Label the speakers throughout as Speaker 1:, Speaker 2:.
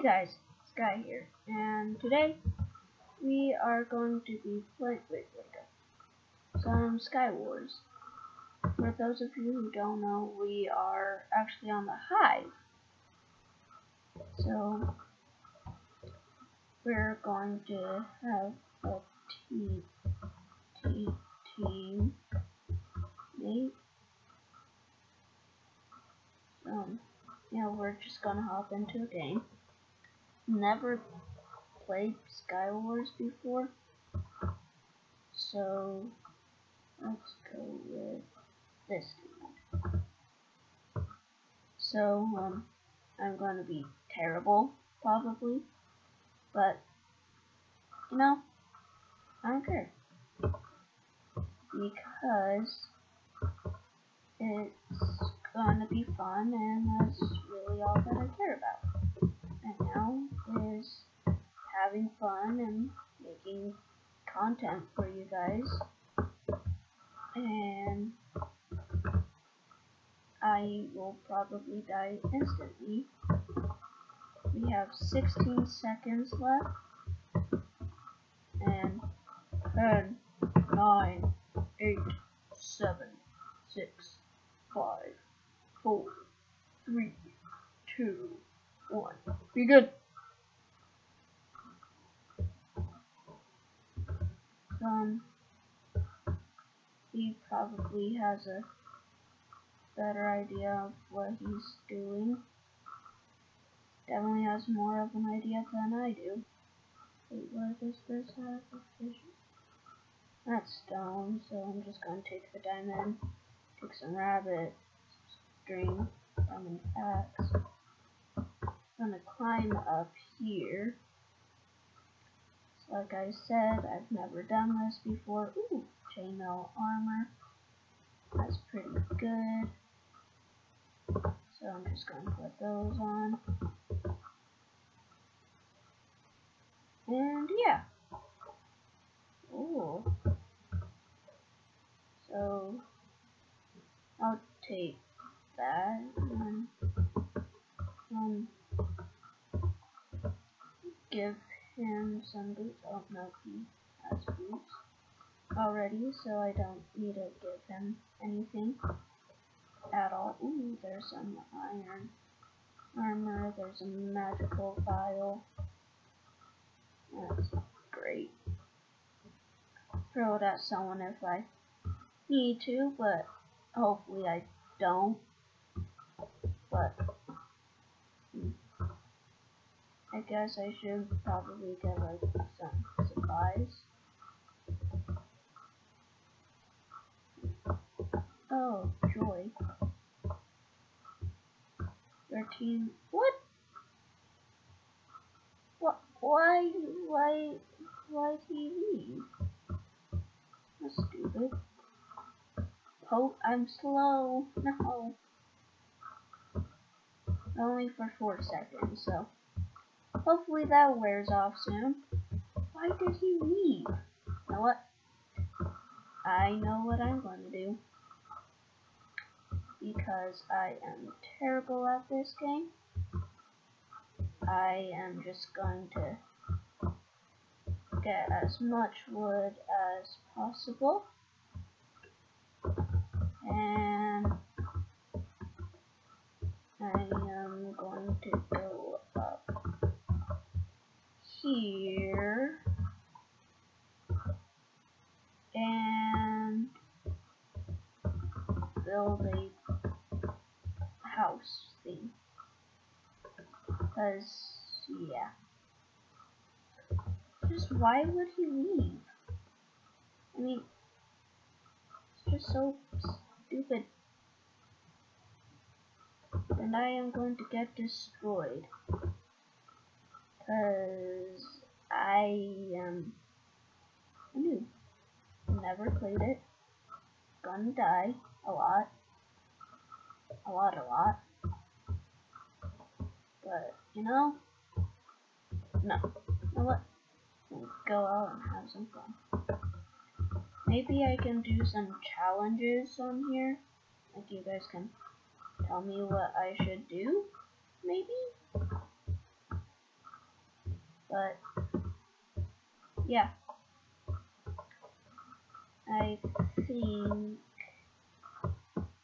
Speaker 1: Hey guys, Sky here, and today we are going to be playing, wait, wait, some Sky Wars. For those of you who don't know, we are actually on the Hive. So, we're going to have a team, team, team, mate. Um, know, we're just gonna hop into a game never played Sky Wars before, so let's go with this. So, um, I'm going to be terrible, probably, but, you know, I don't care, because it's going to be fun, and that's really all that I care about now is having fun and making content for you guys. And I will probably die instantly. We have 16 seconds left. Good. Um, he probably has a better idea of what he's doing. Definitely has more of an idea than I do. Wait, what does this have? That's stone, so I'm just gonna take the diamond, take some rabbit, string, diamond axe gonna climb up here. Like I said, I've never done this before. Ooh, chainmail armor. That's pretty good. So I'm just gonna put those on. And yeah. Ooh. So I'll take that and um give him some boots. Oh no, he has boots already, so I don't need to give him anything at all. Ooh, there's some iron armor, there's a magical vial. That's great. Throw it at someone if I need to, but hopefully I don't. But I guess I should probably get like some supplies. Oh, joy. 13. What? What? Why? Why? Why TV? That's stupid. Oh, I'm slow. No. Only for four seconds, so. Hopefully that wears off soon. Why did he leave? You know what? I know what I'm going to do. Because I am terrible at this game. I am just going to get as much wood as possible. And I am going to go here and build a house thing. Because, yeah. Just why would he leave? I mean, it's just so stupid. And I am going to get destroyed because I um, am new. Never played it. Gonna die a lot. A lot, a lot. But, you know, no. You know what? go out and have some fun. Maybe I can do some challenges on here. Like you guys can tell me what I should do. Maybe? But yeah. I think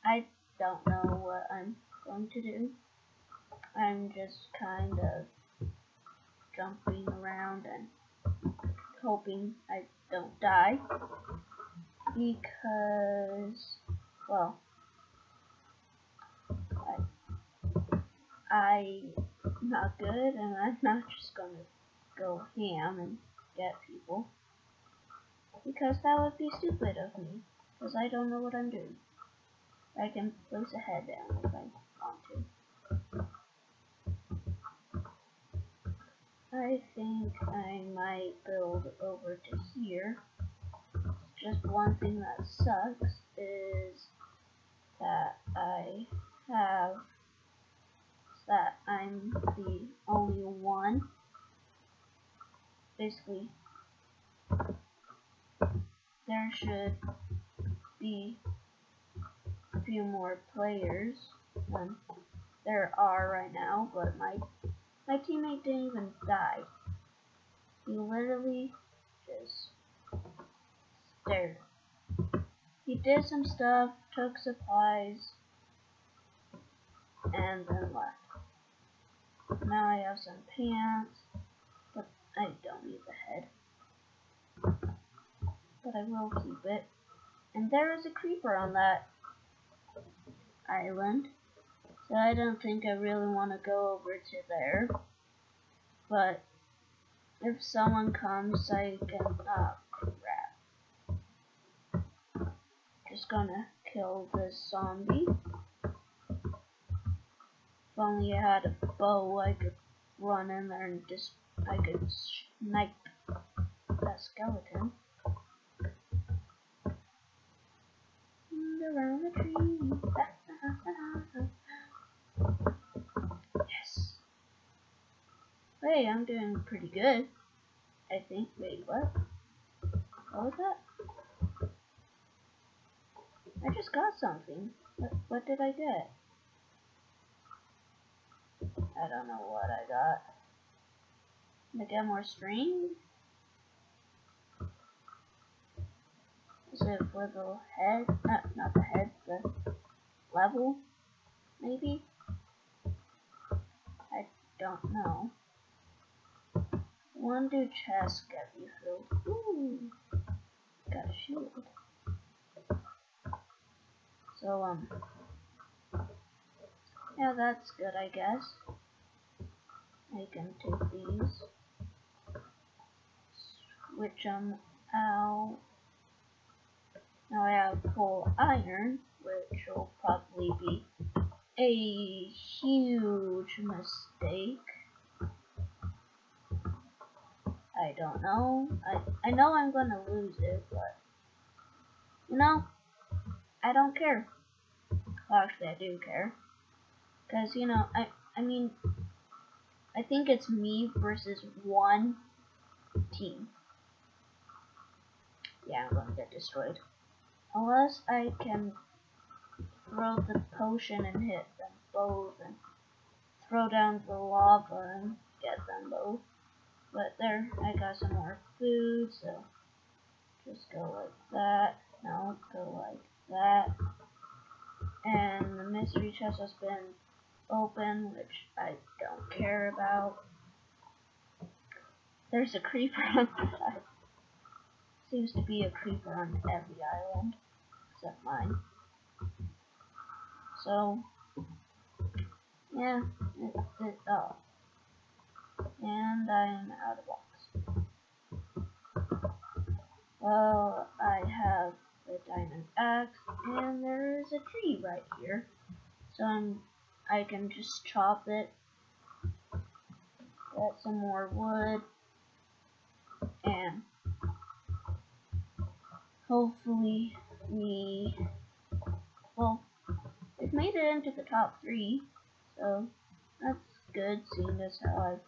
Speaker 1: I don't know what I'm going to do. I'm just kind of jumping around and hoping I don't die because well I I'm not good and I'm not just gonna go ham and get people because that would be stupid of me because I don't know what I'm doing. I can place a head down if I want to. I think I might build over to here. Just one thing that sucks is that I have that I'm the only one. Basically, there should be a few more players than there are right now, but my my teammate didn't even die. He literally just stared. He did some stuff, took supplies, and then left. Now I have some pants, I don't need the head. But I will keep it. And there is a creeper on that island. So I don't think I really want to go over to there. But if someone comes, I can... Oh, crap. Just gonna kill this zombie. If only I had a bow, I could run in there and just, I could snipe that skeleton. Around the tree. yes. Hey, I'm doing pretty good. I think. Wait, what? What was that? I just got something. What, what did I get? I don't know what I got. I get more string? Is it for the head? Not, not the head, the level? Maybe? I don't know. One do chest get refilled. Ooh! Got a shield. So, um, yeah, that's good, I guess. I can take these, switch them um, out. Now I have full iron, which will probably be a huge mistake. I don't know. I, I know I'm gonna lose it, but you know, I don't care. Well, actually, I do care. Because, you know, I, I mean, I think it's me versus one team. Yeah, I'm gonna get destroyed. Unless I can throw the potion and hit them both and throw down the lava and get them both. But there, I got some more food, so just go like that. Now go like that. And the mystery chest has been open, which I don't care about. There's a creeper on the side. Seems to be a creeper on every island, except mine. So, yeah, it, it, oh. And I'm out of box. Well, I have the diamond axe, and there is a tree right here. So I'm I can just chop it, get some more wood, and hopefully we, well, we've made it into the top three, so that's good seeing as how I've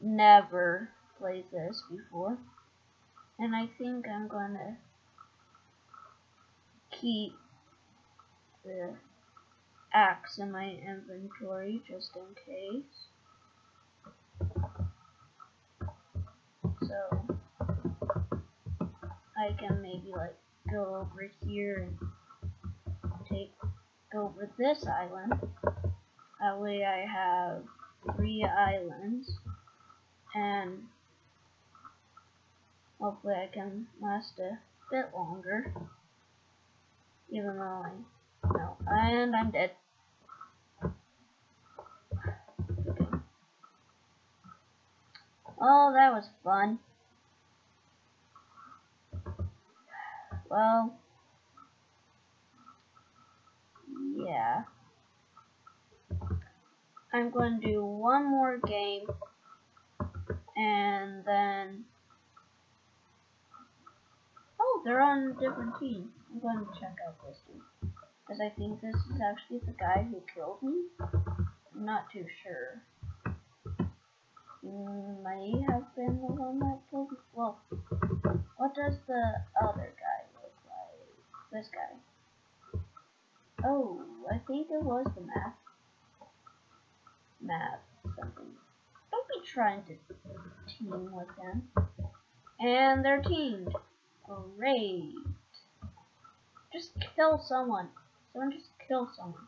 Speaker 1: never played this before. And I think I'm gonna keep the axe in my inventory just in case. so I can maybe like go over here and take over this island. That way I have three islands and hopefully I can last a bit longer. Even though I no and I'm dead. Oh that was fun. Well yeah. I'm going to do one more game and then oh they're on a different team. I'm going to check out this dude because I think this is actually the guy who killed me. I'm not too sure. He may have been the one that killed me. Well what does the other guy this guy oh I think it was the map map something. Don't be trying to team with them. And they're teamed. Great. Just kill someone. Someone just kill someone.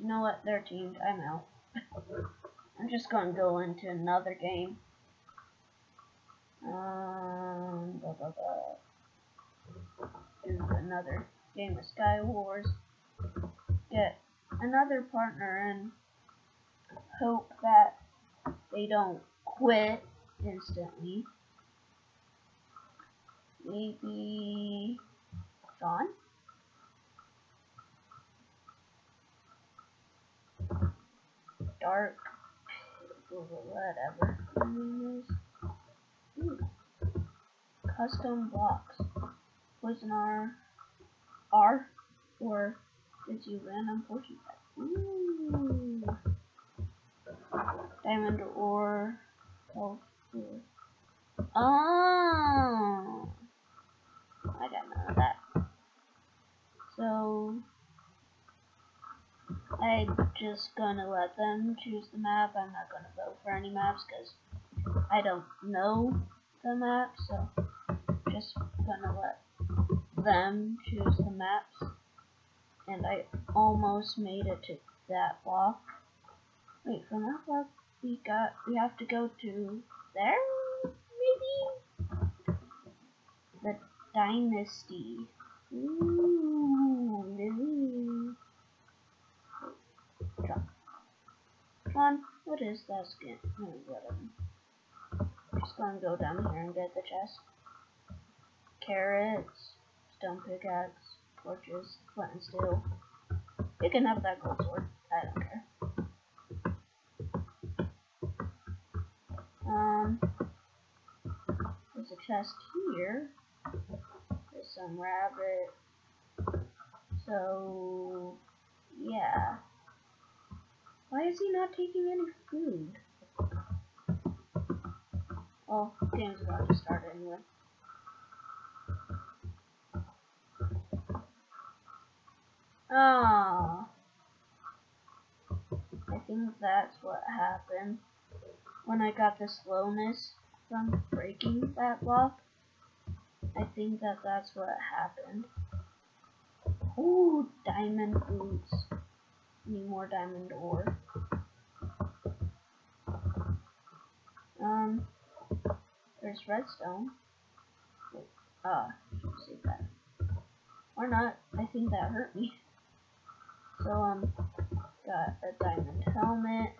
Speaker 1: You know what? They're teamed. I'm out. I'm just gonna go into another game. Um, blah, blah, blah. Another game of Sky Wars get another partner and hope that they don't quit instantly. Maybe John? Dark, whatever. Custom blocks. Poison R, R, or gives you random Ooh. Diamond. Health ore. Oh. I got none of that. So I'm just gonna let them choose the map. I'm not gonna vote for any maps because I don't know the map, so just gonna let them choose the maps and I almost made it to that block. Wait, from that block we got we have to go to there maybe? The dynasty. Ooh, Lily. On, what is that skin? No, whatever. Just gonna go down here and get the chest. Carrots, stone pickaxe, torches, flint and steel. You can have that gold sword. I don't care. Um, there's a chest here. There's some rabbit. So, yeah. Why is he not taking any food? Well, game's about to start anyway. Oh. I think that's what happened when I got the slowness from breaking that block. I think that that's what happened. Ooh, diamond boots. Need more diamond ore. Um, there's redstone. Ah, uh, see that. Or not. I think that hurt me. So, um, got a diamond helmet.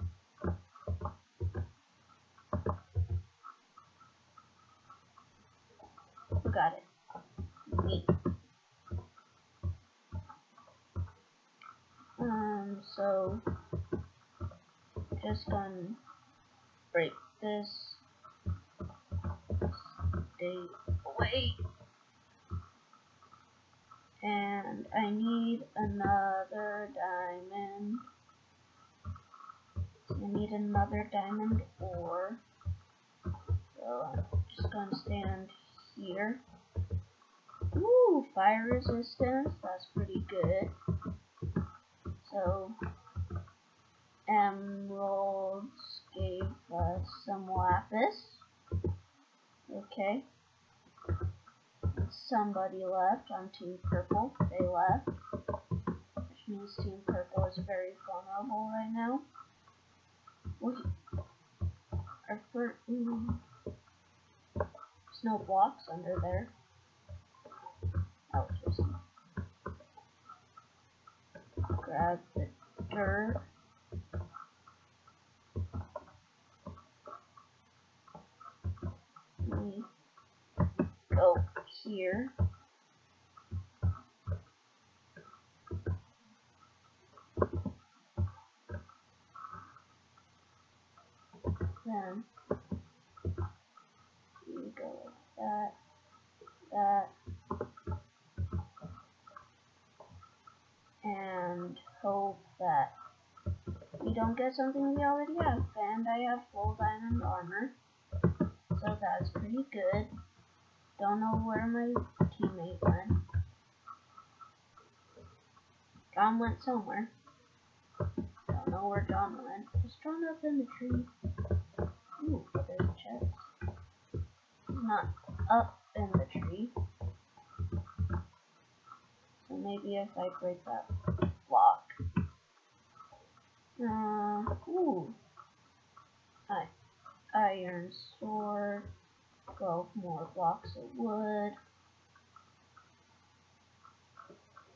Speaker 1: Got it? Me. Um, so, just gonna break this. Stay away and I need another diamond. I need another diamond ore. So I'm just gonna stand here. Ooh, fire resistance, that's pretty good. So, emeralds gave us some lapis. Okay. Somebody left on Team Purple. They left. Which means Team Purple is very vulnerable right now. Wait. Our first, ooh. There's no blocks under there. Oh, just grab the dirt. We go here. Then we go like that, that, and hope that we don't get something we already have. And I have full diamond armor, somewhere. Don't know where John went. Was John up in the tree? Ooh, there's a chest. He's not up in the tree. So maybe if I break that block. Uh, ooh. I, iron sword. 12 more blocks of wood.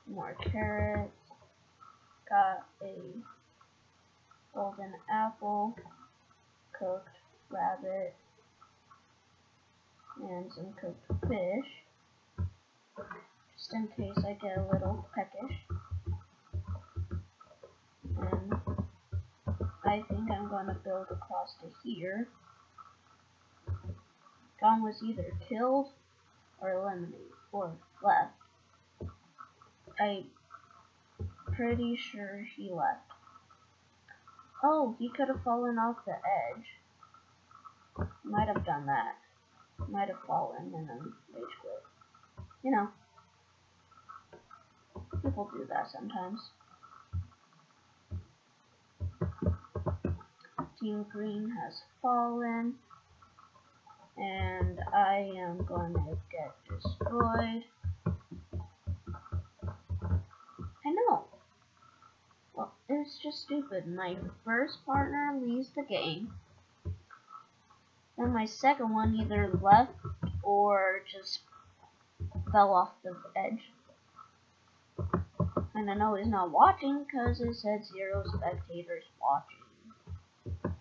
Speaker 1: More carrots. Got a golden apple. Cooked rabbit. And some cooked fish. Just in case I get a little peckish. And I think I'm gonna build across to here. John was either killed or eliminated or left. I'm pretty sure he left. Oh, he could have fallen off the edge. Might have done that. Might have fallen and then rage quit. You know. People do that sometimes. Team Green has fallen and I am going to get destroyed. I know. It's just stupid. My first partner leaves the game. And my second one either left or just fell off the edge. And I know he's not watching because it said zero spectators watching.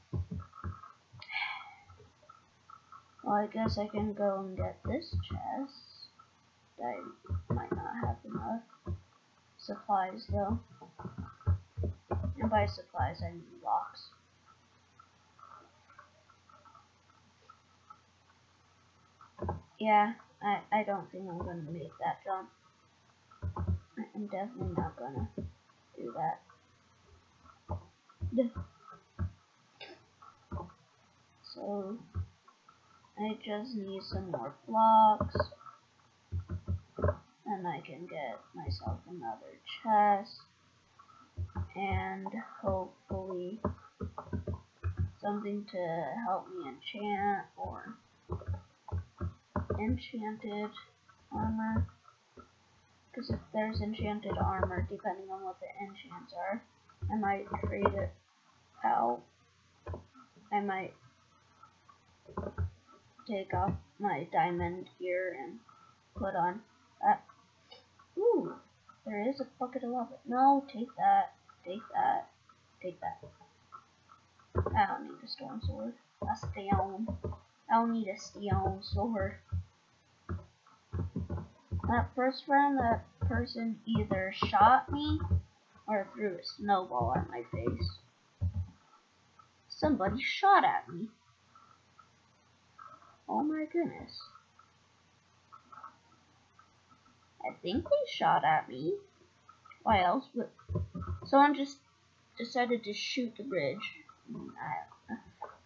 Speaker 1: Well, I guess I can go and get this chest. I might not have enough supplies though. By supplies I mean blocks. Yeah, I, I don't think I'm gonna make that jump. I'm definitely not gonna do that. So I just need some more blocks. And I can get myself another chest. And hopefully something to help me enchant or enchanted armor. Because if there's enchanted armor, depending on what the enchants are, I might trade it out. I might take off my diamond gear and put on that. Ooh, there is a bucket of lava. No, take that, take that, take that. I don't need a storm sword. A stone. I don't need a stone sword. That first round, that person either shot me or threw a snowball at my face. Somebody shot at me. Oh my goodness. I think they shot at me. Why else would someone just decided to shoot the bridge? I,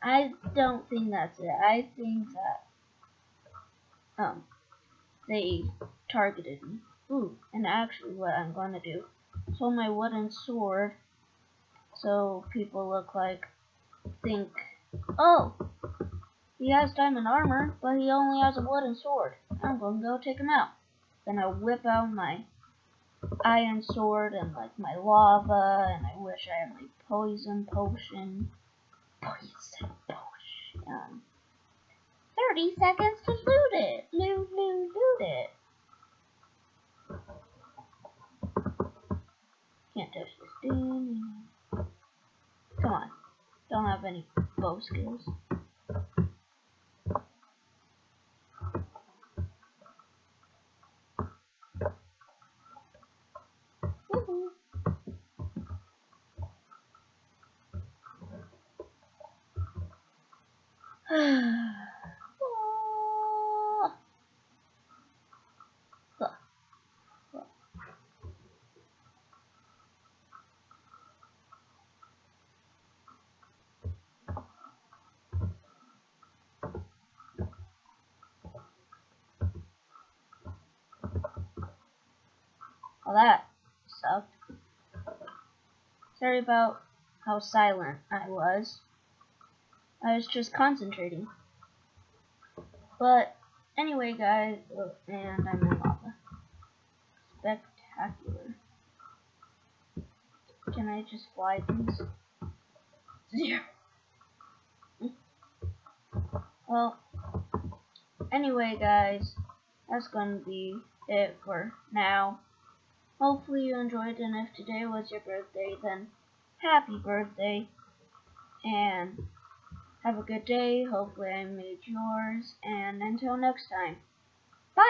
Speaker 1: I don't think that's it. I think that um they targeted me. Ooh, and actually what I'm gonna do, so my wooden sword so people look like think, oh, he has diamond armor, but he only has a wooden sword. I'm to go take him out. Then I whip out my iron sword and like my lava, and I wish I had my poison potion. Poison potion. 30 seconds to loot it. Loot, loot, loot it. Can't touch this thing. Come on. Don't have any bow skills. Well, that sucked. Sorry about how silent I was. I was just concentrating. But anyway, guys, oh, and I'm in lava. Spectacular. Can I just fly these? Zero. Well, anyway, guys, that's gonna be it for now. Hopefully you enjoyed, and if today was your birthday, then happy birthday. And have a good day. Hopefully I made yours. And until next time, bye!